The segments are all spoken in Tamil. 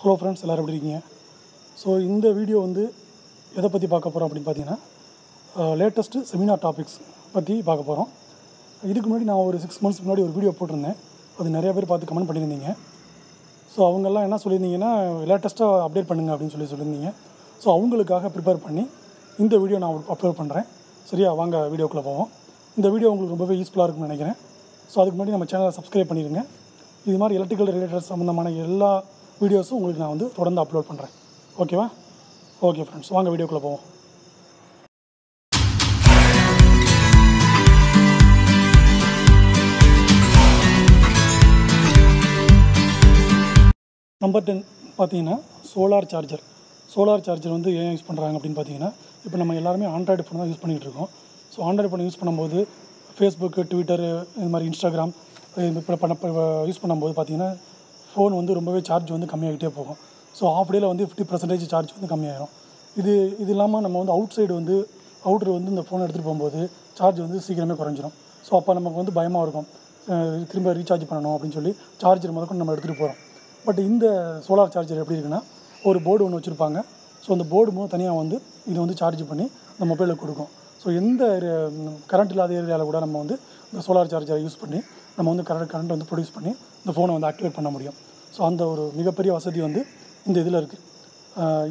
ஹலோ ஃப்ரெண்ட்ஸ் எல்லோரும் எப்படி இருக்கீங்க? ஸோ இந்த வீடியோ வந்து எதை பற்றி பார்க்க போகிறோம் அப்படின்னு பார்த்தீங்கன்னா லேட்டஸ்ட்டு செமினார் டாபிக்ஸ் பற்றி பார்க்க போகிறோம் இதுக்கு முன்னாடி நான் ஒரு சிக்ஸ் மந்த்ஸ் முன்னாடி ஒரு வீடியோ போட்டிருந்தேன். அது நிறைய பேர் பார்த்து கமெண்ட் பண்ணியிருந்தீங்க. ஸோ அவங்கெல்லாம் என்ன சொல்லியிருந்தீங்கன்னா லேட்டஸ்ட்டாக அப்டேட் பண்ணுங்க அப்படின்னு சொல்லி சொல்லியிருந்தீங்க. ஸோ அவங்களுக்காக ப்ரிப்பேர் பண்ணி இந்த வீடியோ நான் அப்லோட் பண்ணுறேன் சரியா? வாங்க வீடியோக்குள்ளே போவோம். இந்த வீடியோ உங்களுக்கு ரொம்பவே யூஸ்ஃபுல்லாக இருக்கும்னு நினைக்கிறேன். ஸோ அதுக்கு முன்னாடி நம்ம சேனலை சப்ஸ்கிரைப் பண்ணிடுங்க இது மாதிரி எலக்ட்ரிக்கல் ரிலேட்டட் சம்மந்தமான எல்லா வீடியோஸும் உங்களுக்கு நான் வந்து தொடர்ந்து அப்லோட் பண்ணுறேன் ஓகேவா ஓகே ஃப்ரெண்ட்ஸ் வாங்க வீடியோக்குள்ளே போவோம். நம்பர் டென் பார்த்தீங்கன்னா சோலார் சார்ஜர் சோலார் சார்ஜர் வந்து ஏன் யூஸ் பண்ணுறாங்க அப்படின்னு பார்த்தீங்கன்னா இப்போ நம்ம எல்லாருமே ஆண்ட்ராய்டு ஃபோன் தான் யூஸ் பண்ணிகிட்டு இருக்கோம். ஸோ ஆண்ட்ராய்டு ஃபோன் யூஸ் பண்ணும்போது ஃபேஸ்புக்கு ட்விட்டரு இது மாதிரி இன்ஸ்டாகிராம் இப்போ பண்ண யூஸ் பண்ணும்போது பார்த்தீங்கன்னா ஃபோன் வந்து ரொம்பவே சார்ஜ் வந்து கம்மியாகிட்டே போகும். ஸோ ஆஃப் டேயில் வந்து ஃபிஃப்டி பர்சன்டேஜ் சார்ஜ் வந்து கம்மியாயிரும். இது இது இல்லாமல் நம்ம வந்து அவுட் சைடு வந்து அவுட்ரு வந்து இந்த ஃபோன் எடுத்துகிட்டு போகும்போது சார்ஜ் வந்து சீக்கிரமே குறைஞ்சிரும். ஸோ அப்போ நமக்கு வந்து பயமாக இருக்கும். திரும்ப ரீசார்ஜ் பண்ணணும் அப்படின்னு சொல்லி சார்ஜர் முதற்கொண்டு நம்ம எடுத்துகிட்டு போகிறோம் பட் இந்த சோலார் சார்ஜர் எப்படி இருக்குன்னா ஒரு போர்டு ஒன்று வச்சுருப்பாங்க. ஸோ அந்த போர்டு மூலம் தனியாக வந்து இதை வந்து சார்ஜ் பண்ணி இந்த மொபைலில் கொடுக்கும். ஸோ எந்த கரண்ட் இல்லாத ஏரியாவில் கூட நம்ம வந்து இந்த சோலார் சார்ஜரை யூஸ் பண்ணி நம்ம வந்து கரண்ட் கரண்ட் வந்து ப்ரொடியூஸ் பண்ணி இந்த ஃபோனை வந்து ஆக்டிவேட் பண்ண முடியும். ஸோ அந்த ஒரு மிகப்பெரிய வசதி வந்து இந்த இதில் இருக்குது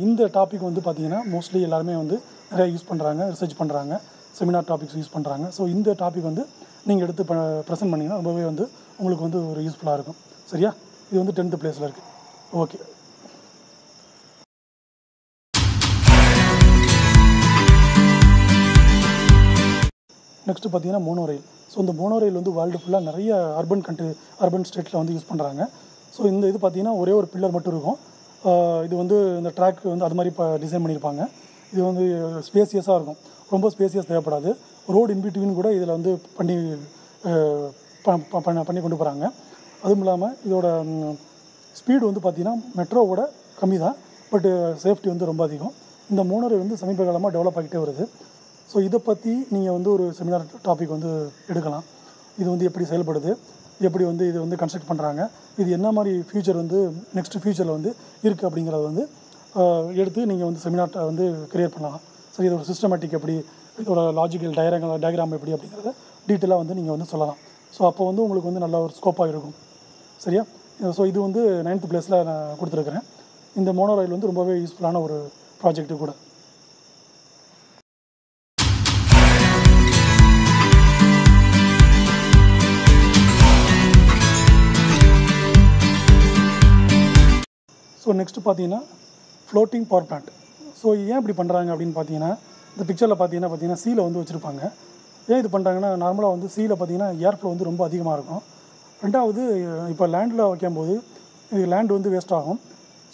இந்த டாபிக் வந்து பார்த்திங்கன்னா மோஸ்ட்லி எல்லாருமே வந்து நிறைய யூஸ் பண்ணுறாங்க ரிசர்ச் பண்ணுறாங்க செமினார் டாபிக்ஸ் யூஸ் பண்ணுறாங்க ஸோ இந்த டாபிக் வந்து நீங்கள் எடுத்து ப ப்ரெசென்ட் பண்ணிங்கன்னா ரொம்பவே வந்து உங்களுக்கு வந்து ஒரு யூஸ்ஃபுல்லாக இருக்கும். சரியா? இது வந்து டென்த்து பிளேஸில் இருக்குது ஓகே நெக்ஸ்ட்டு பார்த்தீங்கன்னா மோனோ ரயில் ஸோ இந்த மோனோ ரயில் வந்து வேர்ல்டு ஃபுல்லாக நிறைய அர்பன் கண்ட்ரி அர்பன் ஸ்டேட்டில் வந்து யூஸ் பண்ணுறாங்க ஸோ இந்த இது பார்த்தீங்கன்னா ஒரே ஒரு பில்லர் மட்டும் இருக்கும். இது வந்து இந்த ட்ராக் வந்து அது மாதிரி இப்போ டிசைன் பண்ணியிருப்பாங்க இது வந்து ஸ்பேசியஸாக இருக்கும். ரொம்ப ஸ்பேசியஸ் தேவைப்படாது. ரோடு இன்பிட்வீன் கூட இதில் வந்து பண்ணி ப- ப- பண்ணி கொண்டு போகிறாங்க அதுவும் இல்லாமல் இதோட ஸ்பீடு வந்து பார்த்திங்கன்னா மெட்ரோவோட கம்மி தான் பட்டு சேஃப்டி வந்து ரொம்ப அதிகம். இந்த மூணரை வந்து சமீப காலமாக டெவலப் ஆகிட்டே வருது. ஸோ இதை பற்றி நீங்கள் வந்து ஒரு செமினார் டாபிக் வந்து எடுக்கலாம். இது வந்து எப்படி செயல்படுது எப்படி வந்து இது வந்து கன்ஸ்ட்ரக்ட் பண்ணுறாங்க இது என்ன மாதிரி ஃபியூச்சர் வந்து நெக்ஸ்ட் ஃபியூச்சரில் வந்து இருக்குது அப்படிங்கிறத வந்து எடுத்து நீங்கள் வந்து செமினார் வந்து கிரியேட் பண்ணலாம். சரி இதோட சிஸ்டமேட்டிக் எப்படி இதோட லாஜிக்கல் டயரங்கள் டயக்ராம் எப்படி அப்படிங்கிறத டீட்டெயிலாக வந்து நீங்கள் வந்து சொல்லலாம். ஸோ அப்போ வந்து உங்களுக்கு வந்து நல்ல ஒரு ஸ்கோப்பாக இருக்கும். சரியா? ஸோ இது வந்து நைன்த் பிளேஸில் நான் கொடுத்துருக்குறேன். இந்த மோனோ ரயில் வந்து ரொம்பவே யூஸ்ஃபுல்லான ஒரு ப்ராஜெக்ட்டு கூட. நெக்ஸ்ட்டு பார்த்தீங்கன்னா ஃப்ளோட்டிங் பவர் பிளான்ட் ஸோ ஏன் இப்படி பண்ணுறாங்க அப்படின்னு பார்த்தீங்கன்னா இந்த பிக்சரில் பார்த்தீங்கன்னா பார்த்தீங்கன்னா சீலை வந்து வச்சுருப்பாங்க. ஏன் இது பண்ணுறாங்கன்னா நார்மலாக வந்து சீல பார்த்தீங்கன்னா ஏர் ஃப்ளோ வந்து ரொம்ப அதிகமாக இருக்கும். ரெண்டாவது இப்போ லேண்டில் வைக்கும்போது இது லேண்ட் வந்து வேஸ்ட் ஆகும்.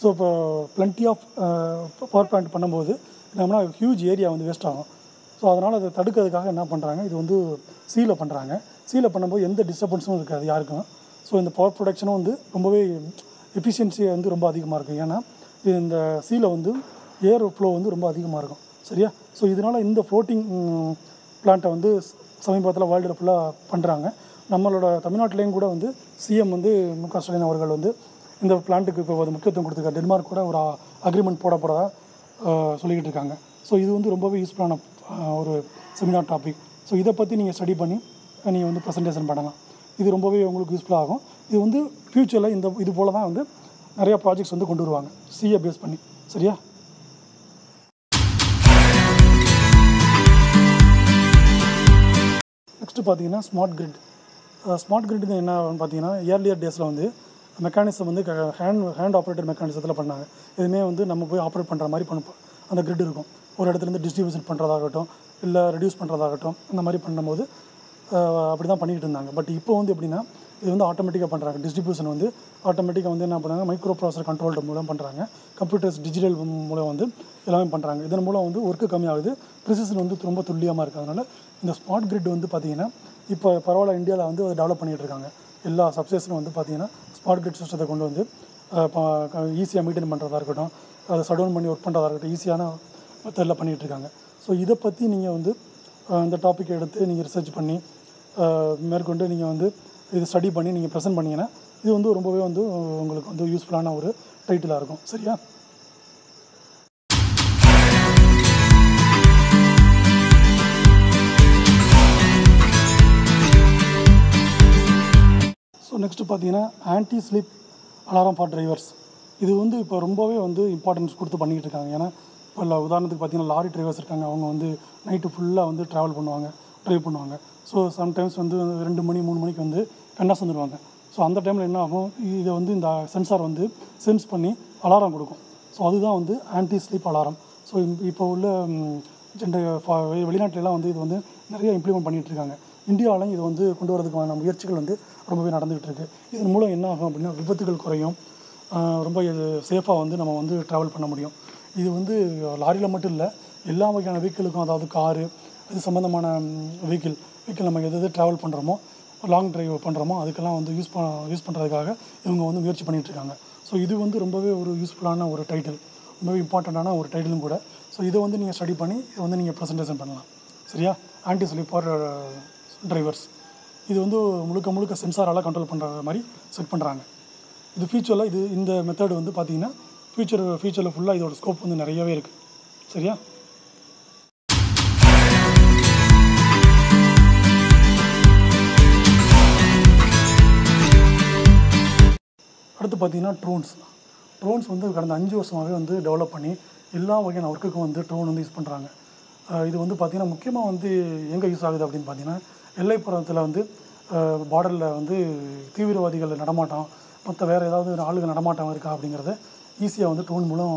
ஸோ இப்போ பிளண்ட்டி ஆஃப் பவர் பிளான்ட் பண்ணும்போது என்னம்னா ஹியூஜ் ஏரியா வந்து வேஸ்ட் ஆகும். ஸோ அதனால் அதை தடுக்கிறதுக்காக என்ன பண்ணுறாங்க இது வந்து சீலை பண்ணுறாங்க சீலை பண்ணும்போது எந்த டிஸ்டர்பன்ஸும் இருக்காது யாருக்கும். ஸோ இந்த பவர் ப்ரொடக்ஷனும் வந்து ரொம்பவே எஃபிஷியன்சி வந்து ரொம்ப அதிகமாக இருக்கும். ஏன்னா இது இந்த சீல வந்து ஏர் ஃப்ளோ வந்து ரொம்ப அதிகமாக இருக்கும். சரியா? ஸோ இதனால் இந்த ஃப்ளோட்டிங் பிளான்ட்டை வந்து சமீபத்தில் வேர்ல்டு ஃபுல்லாக பண்ணுறாங்க நம்மளோட தமிழ்நாட்டிலையும் கூட வந்து சிஎம் வந்து மு க ஸ்டாலின் அவர்கள் வந்து இந்த பிளான்ட்டுக்கு இப்போ ஒரு முக்கியத்துவம் கொடுத்துருக்காரு. டென்மார்க் கூட ஒரு அக்ரிமெண்ட் போட போகிறதா சொல்லிக்கிட்டு இருக்காங்க. ஸோ இது வந்து ரொம்பவே யூஸ்ஃபுல்லான ஒரு செமினார் டாபிக் ஸோ இதை பற்றி நீங்கள் ஸ்டடி பண்ணி நீங்கள் வந்து ப்ரெசன்டேஷன் பண்ணலாம். இது ரொம்பவே உங்களுக்கு யூஸ்ஃபுல்லாக ஆகும். இது வந்து ஃப்யூச்சரில் இந்த இது போல் தான் வந்து நிறையா ப்ராஜெக்ட்ஸ் வந்து கொண்டு வருவாங்க. சிஏ பேஸ் பண்ணி. சரியா? நெக்ஸ்ட்டு பார்த்தீங்கன்னா ஸ்மார்ட் கிரிட் ஸ்மார்ட் கிரிட் என்ன பார்த்தீங்கன்னா இயர்லியர் டேஸில் வந்து மெக்கானிசம் வந்து ஹேண்ட் ஹேண்ட் ஆப்ரேட்டட் மெக்கானிசத்தில் பண்ணாங்க. எதுவுமே வந்து நம்ம போய் ஆப்ரேட் பண்ணுற மாதிரி பண்ண அந்த கிரிட் இருக்கும். ஒரு இடத்துலேருந்து டிஸ்ட்ரிபியூஷன் பண்ணுறதாகட்டும் இல்லை ரெடியூஸ் பண்ணுறதாகட்டும் அந்த மாதிரி பண்ணும்போது அப்படி தான் பண்ணிக்கிட்டு இருந்தாங்க. பட் இப்போ வந்து எப்படின்னா இது வந்து ஆட்டோமேட்டிக்காக பண்ணுறாங்க டிஸ்ட்ரிபியூஷன் வந்து ஆட்டோமேட்டிக்காக வந்து என்ன பண்ணுறாங்க மைக்ரோ ப்ராசர் கண்ட்ரோல்டு மூலம் பண்ணுறாங்க கம்ப்யூட்டர்ஸ் டிஜிட்டல் மூலம் வந்து எல்லாமே பண்ணுறாங்க இதன் மூலம் வந்து ஒர்க்கு கம்மியாகுது. ப்ரிசிஷன் வந்து ரொம்ப துல்லியமாக இருக்குது அதனால் இந்த ஸ்மார்ட் கிரிட் வந்து பார்த்திங்கன்னா இப்போ பரவாயில்ல இந்தியாவில் வந்து அதை டெவலப் பண்ணிகிட்டு இருக்காங்க. எல்லா சப்ஸ்டேஷனும் வந்து பார்த்திங்கன்னா ஸ்மார்ட் கிரிட் சிஸ்டத்தை கொண்டு வந்து ஈஸியாக மெயின்டைன் பண்ணுறதா இருக்கட்டும் அதை சடவுன் பண்ணி ஒர்க் பண்ணுறதா இருக்கட்டும் ஈஸியான மெத்தடில் பண்ணிகிட்டு இருக்காங்க. ஸோ இதை பற்றி நீங்கள் வந்து இந்த டாப்பிக்கை எடுத்து நீங்கள் ரிசர்ச் பண்ணி மேற்கொண்டு நீங்கள் வந்து இது ஸ்டடி பண்ணி நீங்கள் ப்ரெசென்ட் பண்ணிங்கன்னா இது வந்து ரொம்பவே வந்து உங்களுக்கு வந்து யூஸ்ஃபுல்லான ஒரு டைட்டிலாக இருக்கும். சரியா? ஸோ நெக்ஸ்ட்டு பார்த்தீங்கன்னா anti slip alarm for drivers இது வந்து இப்போ ரொம்பவே வந்து இம்பார்ட்டன்ஸ் கொடுத்து பண்ணிக்கிட்டு இருக்காங்க. ஏன்னா இப்போ இல்லை உதாரணத்துக்கு பார்த்தீங்கன்னா லாரி டிரைவர்ஸ் இருக்காங்க. அவங்க வந்து நைட்டு ஃபுல்லாக வந்து ட்ராவல் பண்ணுவாங்க ட்ரைவ் பண்ணுவாங்க. ஸோ சம்டைம்ஸ் வந்து ரெண்டு மணி மூணு மணிக்கு வந்து கண்ணாஸ் வந்துடுவாங்க ஸோ அந்த டைமில் என்ன ஆகும் இதை வந்து இந்த சென்சார் வந்து சென்ஸ் பண்ணி அலாரம் கொடுக்கும். ஸோ அதுதான் வந்து ஆன்டி ஸ்லீப் அலாரம் ஸோ இப்போ உள்ள ஜென்ட வெளிநாட்டிலலாம் வந்து இது வந்து நிறைய இம்ப்ளிமெண்ட் பண்ணிகிட்டு இருக்காங்க இந்தியாவிலையும் இது வந்து கொண்டு வரதுக்கான முயற்சிகள் வந்து ரொம்பவே நடந்துகிட்டு இருக்குது இதன் மூலம் என்ன ஆகும் அப்படின்னா விபத்துகள் குறையும். ரொம்ப சேஃபாக வந்து நம்ம வந்து ட்ராவல் பண்ண முடியும். இது வந்து லாரியில் மட்டும் இல்லை எல்லா வகையான வெஹிக்கிளுக்கும் அதாவது காரு இது சம்மந்தமான வெஹிக்கிள் வெஹிக்கிள் நம்ம எது எது ட்ராவல் பண்ணுறோமோ லாங் டிரைவ் பண்ணுறோமோ அதுக்கெல்லாம் வந்து யூஸ் ப யூஸ் பண்ணுறதுக்காக இவங்க வந்து முயற்சி பண்ணிகிட்ருக்காங்க ஸோ இது வந்து ரொம்பவே ஒரு யூஸ்ஃபுல்லான ஒரு டைட்டில் ரொம்பவே இம்பார்ட்டண்ட்டான ஒரு டைட்டிலும் கூட. ஸோ இதை வந்து நீங்கள் ஸ்டடி பண்ணி இதை வந்து நீங்கள் ப்ரெசன்டேஷன் பண்ணலாம். சரியா? ஆன்டி ஸ்லிப் ஃபார் டிரைவர்ஸ் இது வந்து முழுக்க முழுக்க சென்சாரால் கண்ட்ரோல் பண்ணுற மாதிரி செட் பண்ணுறாங்க இது ஃபியூச்சரில் இது இந்த மெத்தட் வந்து பார்த்தீங்கன்னா ஃபியூச்சர் ஃபியூச்சரில் ஃபுல்லாக இதோட ஸ்கோப் வந்து நிறையவே இருக்குது சரியா? அடுத்து பார்த்தீங்கன்னா ட்ரோன்ஸ் ட்ரோன்ஸ் வந்து கடந்த அஞ்சு வருஷமாகவே வந்து டெவலப் பண்ணி எல்லா வகையான ஒர்க்குக்கும் வந்து ட்ரோன் வந்து யூஸ் பண்ணுறாங்க இது வந்து பார்த்திங்கன்னா முக்கியமாக வந்து எங்கே யூஸ் ஆகுது அப்படின்னு பார்த்தீங்கன்னா எல்லைப்புறத்தில் வந்து பார்டரில் வந்து தீவிரவாதிகள் நடமாட்டம் மற்ற வேறு ஏதாவது ஆளுகள் நடமாட்டம் இருக்கா அப்படிங்கிறத ஈஸியாக வந்து ட்ரோன் மூலம்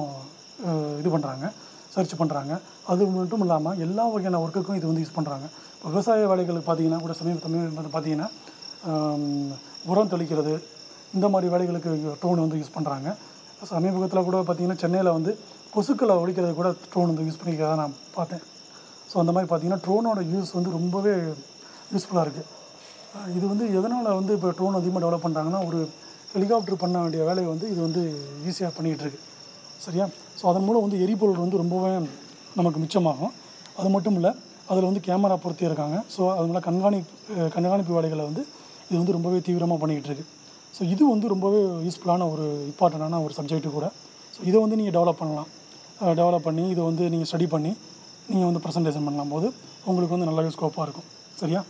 இது பண்ணுறாங்க சர்ச் பண்ணுறாங்க அது மட்டும் இல்லாமல் எல்லா வகையான ஒர்க்குக்கும் இது வந்து யூஸ் பண்ணுறாங்க இப்போ விவசாய வேலைகளுக்கு பார்த்தீங்கன்னா கூட சமீப சமீபத்தில் பார்த்தீங்கன்னா உரம் தெளிக்கிறது இந்த மாதிரி வேலைகளுக்கு ட்ரோன் வந்து யூஸ் பண்ணுறாங்க சமீபத்தில் கூட பார்த்திங்கன்னா சென்னையில் வந்து கொசுக்களை ஒழிக்கிறது கூட ட்ரோன் வந்து யூஸ் பண்ணிக்கிறத நான் பார்த்தேன். ஸோ அந்த மாதிரி பார்த்தீங்கன்னா ட்ரோனோட யூஸ் வந்து ரொம்பவே யூஸ்ஃபுல்லாக இருக்குது இது வந்து எதனால் வந்து இப்போ ட்ரோன் அதிகமாக டெவலப் பண்ணுறாங்கன்னா ஒரு ஹெலிகாப்டர் பண்ண வேண்டிய வேலையை வந்து இது வந்து ஈஸியாக பண்ணிகிட்ருக்கு சரியா? ஸோ அதன் மூலம் வந்து எரிபொருள் வந்து ரொம்பவே நமக்கு மிச்சமாகும். அது மட்டும் இல்லை அதில் வந்து கேமரா பொருத்தி இருக்காங்க. ஸோ அதனால கண்காணிப்பு கண்காணிப்பு வேலைகளை வந்து இது வந்து ரொம்பவே தீவிரமாக பண்ணிக்கிட்டு இருக்குது ஸோ இது வந்து ரொம்பவே யூஸ்ஃபுல்லான ஒரு இம்பார்ட்டண்டான ஒரு சப்ஜெக்ட்டு கூட. ஸோ இதை வந்து நீங்கள் டெவலப் பண்ணலாம். டெவலப் பண்ணி இதை வந்து நீங்கள் ஸ்டடி பண்ணி நீங்கள் வந்து ப்ரெசன்டேஷன் பண்ணலாம் போது உங்களுக்கு வந்து நல்லாவே ஸ்கோப்பாக இருக்கும். சரியா?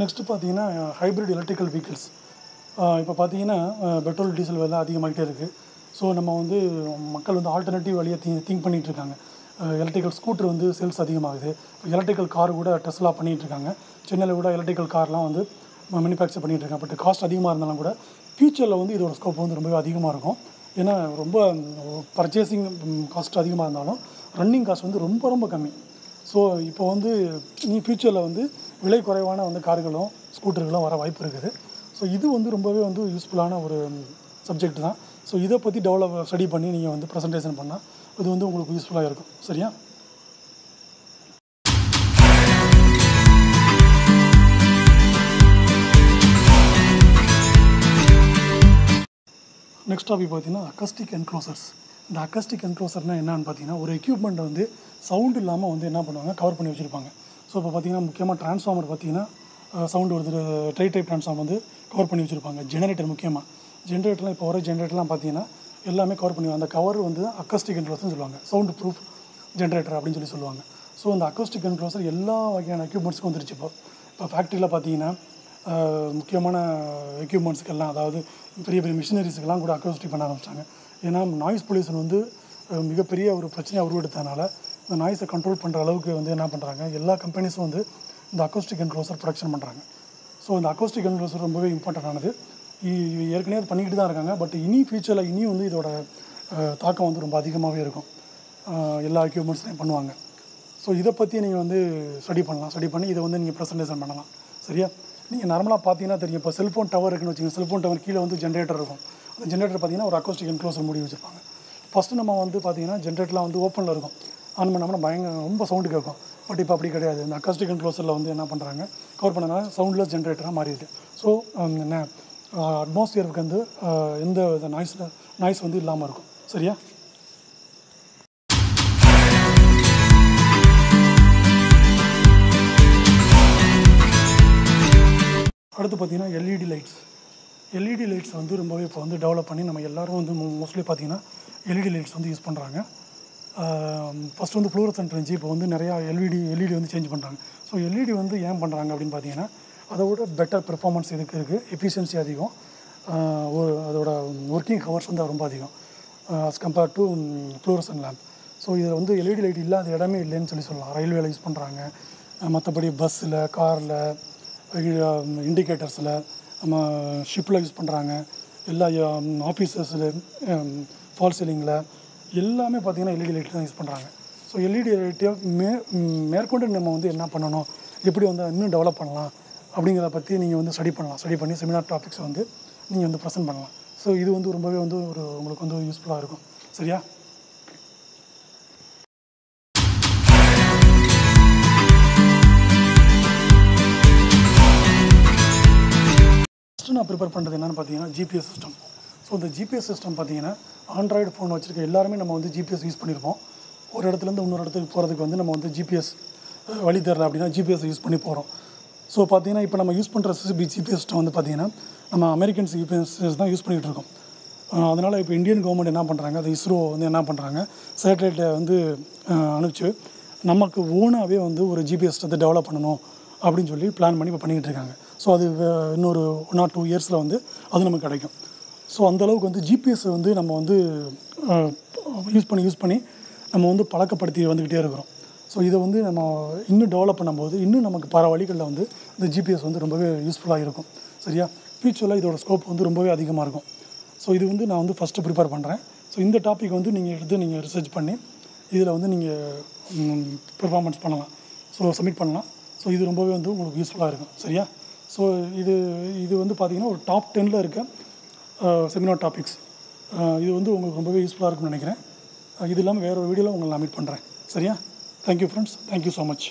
நெக்ஸ்ட்டு பார்த்தீங்கன்னா ஹைப்ரிட் எலக்ட்ரிக்கல் வெஹிக்கிள்ஸ் இப்போ பார்த்தீங்கன்னா பெட்ரோல் டீசல் விலை அதிகமாகிட்டே இருக்குது ஸோ நம்ம வந்து மக்கள் வந்து ஆல்டர்னேட்டிவ் வழியை திங் திங்க் பண்ணிகிட்டு இருக்காங்க. எலக்ட்ரிக்கல் ஸ்கூட்டர் வந்து சேல்ஸ் அதிகமாகுது. எலக்ட்ரிக்கல் கார் கூட டெஸ்லா பண்ணிகிட்டு இருக்காங்க சென்னையில் கூட எலக்ட்ரிக்கல் கார்லாம் வந்து மேனுஃபேக்சர் பண்ணிகிட்டு இருக்காங்க பட் காஸ்ட் அதிகமாக இருந்தாலும் கூட ஃபியூச்சரில் வந்து இதோட ஸ்கோப் வந்து ரொம்பவே அதிகமாக இருக்கும். ஏன்னா ரொம்ப பர்ச்சேசிங் காஸ்ட் அதிகமாக இருந்தாலும் ரன்னிங் காஸ்ட் வந்து ரொம்ப ரொம்ப கம்மி. ஸோ இப்போ வந்து நீ ஃப்யூச்சரில் வந்து விலை குறைவான வந்து கார்களும் ஸ்கூட்டர்களும் வர வாய்ப்பு இருக்குது. ஸோ இது வந்து ரொம்பவே வந்து யூஸ்ஃபுல்லான ஒரு சப்ஜெக்ட் தான். ஸோ இதை பற்றி டெவலப் ஸ்டடி பண்ணி நீங்கள் வந்து ப்ரெசன்டேஷன் பண்ணால் இது வந்து உங்களுக்கு யூஸ்ஃபுல்லாக இருக்கும். சரியா? நெக்ஸ்ட் டாபிக் பார்த்தீங்கன்னா அக்கஸ்டிக் என்க்ளோசர்ஸ் இந்த அக்கஸ்டிக் என்க்ளோசர்னால் என்னன்னு பார்த்தீங்கன்னா ஒரு எக்யூப்மெண்ட்டை வந்து சவுண்ட் இல்லாமல் வந்து என்ன பண்ணுவாங்க? கவர் பண்ணி வச்சுருப்பாங்க. ஸோ இப்போ பார்த்தீங்கன்னா முக்கியமாக ட்ரான்ஸ்ஃபார்மர் பார்த்தீங்கன்னா சவுண்டு வருது ட்ரை டைப் ட்ரான்ஸ்ஃபார்மர் வந்து கவர் பண்ணி வச்சுருப்பாங்க. ஜெனரேட்டர் முக்கியமாக ஜென்ரேட்டர்லாம் இப்போ வர ஜென்ரேட்டர்லாம் பார்த்தீங்கன்னா எல்லாமே கவர் பண்ணிடுவாங்க. அந்த கவர் வந்து அக்கஸ்டிக் என்க்ளோசர்னு சொல்லுவாங்க. சவுண்ட் ப்ரூஃப் ஜென்ரேட்டர் அப்படின்னு சொல்லி சொல்லுவாங்க. ஸோ அந்த அக்கோஸ்டிக் என்க்ளோசர் எல்லா வகையான எக்யூப்மெண்ட்ஸுக்கும் வந்துருச்சு இப்போ. இப்போ ஃபேக்ட்ரியில் பார்த்தீங்கன்னா முக்கியமான எக்யூப்மெண்ட்ஸுக்கெல்லாம் அதாவது பெரிய பெரிய மிஷினரிஸுக்கெல்லாம் கூட அக்கோஸ்டிக் பண்ண ஆரம்பிச்சிட்டாங்க. ஏன்னா நாய்ஸ் பொல்யூஷன் வந்து மிகப்பெரிய ஒரு பிரச்சனையை உருவெடுத்ததுனால இந்த நாய்ஸை கண்ட்ரோல் பண்ணுற அளவுக்கு வந்து என்ன பண்ணுறாங்க எல்லா கம்பெனிஸும் வந்து இந்த அக்கோஸ்டிக் என்க்ளோசர் ப்ரொடக்ஷன் பண்ணுறாங்க ஸோ இந்த அக்கோஸ்டிக் என்க்ளோசர் ரொம்பவே இம்பார்ட்டண்டானது இ- ஏற்கனவே அது பண்ணிக்கிட்டு தான் இருக்காங்க. பட் இனி ஃபியூச்சரில் இனியும் வந்து இதோட தாக்கம் வந்து ரொம்ப அதிகமாகவே இருக்கும். எல்லா எக்யூப்மெண்ட்ஸ்லையும் பண்ணுவாங்க. ஸோ இதை பற்றி நீங்கள் வந்து ஸ்டடி பண்ணலாம். ஸ்டடி பண்ணி இதை வந்து நீங்கள் ப்ரெசன்டேஷன் பண்ணலாம். சரியா? நீங்கள் நார்மலாக பார்த்தீங்கன்னா தெரியும். இப்போ செல்ஃபோன் டவர் இருக்குன்னு வச்சுக்கோங்க. செல்ஃபோன் டவர் கீழே வந்து ஜென்ரேட்டர் இருக்கும். அந்த ஜென்ரேட்டர் பார்த்தீங்கன்னா ஒரு அக்கோஸ்டிக் என்க்ளோசர் மூடி வச்சுருப்பாங்க. ஃபஸ்ட்டு நம்ம வந்து பார்த்தீங்கன்னா ஜென்ரேட்டர்லாம் வந்து ஓப்பனில் இருக்கும். ஆன் பண்ணாமல் பயங்கர ரொம்ப சவுண்டு கேட்கும். பட் இப்போ அப்படி கிடையாது. இந்த அக்காஸ்டிக் என்க்ளோசரில் வந்து என்ன பண்ணுறாங்க கவர் பண்ணனால சவுண்ட்லெஸ் ஜென்ரேட்டராக மாறிடுது. ஸோ என்ன? அட்மாஸ்பியருக்கு வந்து எந்த வித நாய்ஸில் நாய்ஸ் வந்து இல்லாமல் இருக்கும். சரியா? அடுத்து பார்த்திங்கன்னா எல்இடி லைட்ஸ் எல்இடி லைட்ஸ் வந்து ரொம்பவே இப்போ வந்து டெவலப் பண்ணி நம்ம எல்லோரும் வந்து மோஸ்ட்லி பார்த்திங்கன்னா எல்இடி லைட்ஸ் வந்து யூஸ் பண்ணுறாங்க ஃபஸ்ட்டு வந்து ஃப்ளூரசன்ட் இருந்துச்சு இப்போ வந்து நிறையா எல்இடி எல்இடி வந்து சேஞ்ச் பண்ணுறாங்க ஸோ எல்இடி வந்து ஏன் பண்ணுறாங்க அப்படின்னு பார்த்தீங்கன்னா அதை விட பெட்டர் பெர்ஃபார்மன்ஸ் இதுக்கு இருக்குது எஃபிஷியன்சி அதிகம். ஒரு அதோட ஒர்க்கிங் ஹவர்ஸ் வந்து ரொம்ப அதிகம். As compared to fluorescent lamp so இதில் வந்து எல்இடி லைட் இல்லாத இடமே இல்லைன்னு சொல்லி சொல்லலாம். ரயில்வேல யூஸ் பண்ணுறாங்க மற்றபடி பஸ்ஸில் காரில் இண்டிகேட்டர்ஸில் நம்ம ஷிப்பில் யூஸ் பண்ணுறாங்க எல்லா ஆஃபீஸஸில் ஃபால் சீலிங்கில் எல்லாமே பார்த்திங்கன்னா எல்இடி லைட் தான் யூஸ் பண்ணுறாங்க ஸோ எல்இடி லைட்டை மே மேற்கொண்டு நம்ம வந்து என்ன பண்ணணும்? எப்படி வந்து இன்னும் டெவலப் பண்ணலாம்? அப்படிங்கிறத பற்றி நீங்கள் வந்து ஸ்டடி பண்ணலாம். ஸ்டடி பண்ணி செமினார் டாபிக்ஸ் வந்து நீங்கள் வந்து ப்ரெசென்ட் பண்ணலாம். ஸோ இது வந்து ரொம்பவே வந்து ஒரு உங்களுக்கு வந்து யூஸ்ஃபுல்லாக இருக்கும். சரியா? ஃபஸ்ட்டு நான் ப்ரிப்பேர் பண்ணுறது என்னென்னு பார்த்தீங்கன்னா ஜிபிஎஸ் சிஸ்டம் ஸோ இந்த ஜிபிஎஸ் சிஸ்டம் பார்த்தீங்கன்னா ஆண்ட்ராய்டு ஃபோன் வச்சுருக்க எல்லாருமே நம்ம வந்து ஜிபிஎஸ் யூஸ் பண்ணியிருப்போம் ஒரு இடத்துலேருந்து இன்னொரு இடத்துக்கு போகிறதுக்கு வந்து நம்ம வந்து ஜிபிஎஸ் வழி தரல அப்படின்னா ஜிபிஎஸ் யூஸ் பண்ணி போகிறோம் ஸோ பார்த்தீங்கன்னா இப்போ நம்ம யூஸ் பண்ணுற சிபி ஜிபிஎஸ் சிஸ்டம் வந்து பார்த்தீங்கன்னா நம்ம அமெரிக்கன்ஸ் ஜிபிஎஸ் தான் யூஸ் பண்ணிகிட்டு இருக்கோம். அதனால் இப்போ இந்தியன் கவர்மெண்ட் என்ன பண்ணுறாங்க அது இஸ்ரோ வந்து என்ன பண்ணுறாங்க சேட்டலைட்டை வந்து அனுப்பிச்சு நமக்கு ஓனாகவே வந்து ஒரு ஜிபிஎஸ் சிஸ்டத்தை டெவலப் பண்ணணும் அப்படின்னு சொல்லி பிளான் பண்ணி இப்போ பண்ணிக்கிட்டு இருக்காங்க. ஸோ அது இன்னொரு ஒன் ஆர் டூ இயர்ஸில் வந்து அது நமக்கு கிடைக்கும். ஸோ அந்தளவுக்கு வந்து ஜிபிஎஸ் வந்து நம்ம வந்து யூஸ் பண்ணி யூஸ் பண்ணி நம்ம வந்து பழக்கப்படுத்தி வந்துக்கிட்டே இருக்கிறோம். ஸோ இதை வந்து நம்ம இன்னும் டெவலப் பண்ணும்போது இன்னும் நமக்கு பல வழிகளில் வந்து இந்த ஜிபிஎஸ் வந்து ரொம்பவே யூஸ்ஃபுல்லாக இருக்கும். சரியா? ஃபியூச்சரில் இதோட ஸ்கோப் வந்து ரொம்பவே அதிகமாக இருக்கும். ஸோ இது வந்து நான் வந்து ஃபஸ்ட்டு ப்ரிப்பேர் பண்ணுறேன் ஸோ இந்த டாபிக் வந்து நீங்கள் எடுத்து நீங்கள் ரிசர்ச் பண்ணி இதில் வந்து நீங்கள் பெர்ஃபார்மன்ஸ் பண்ணலாம். ஸோ சப்மிட் பண்ணலாம். ஸோ இது ரொம்பவே வந்து உங்களுக்கு யூஸ்ஃபுல்லாக இருக்கும். சரியா? ஸோ இது இது வந்து பார்த்திங்கன்னா ஒரு டாப் டெனில் இருக்க செமினார் டாபிக்ஸ் இது வந்து உங்களுக்கு ரொம்பவே யூஸ்ஃபுல்லாக இருக்கும்னு நினைக்கிறேன். இது இல்லாமல் வேறு ஒரு வீடியோவில் உங்களை நான் மீட் பண்ணுறேன் சரியா? Thank you friends thank you so much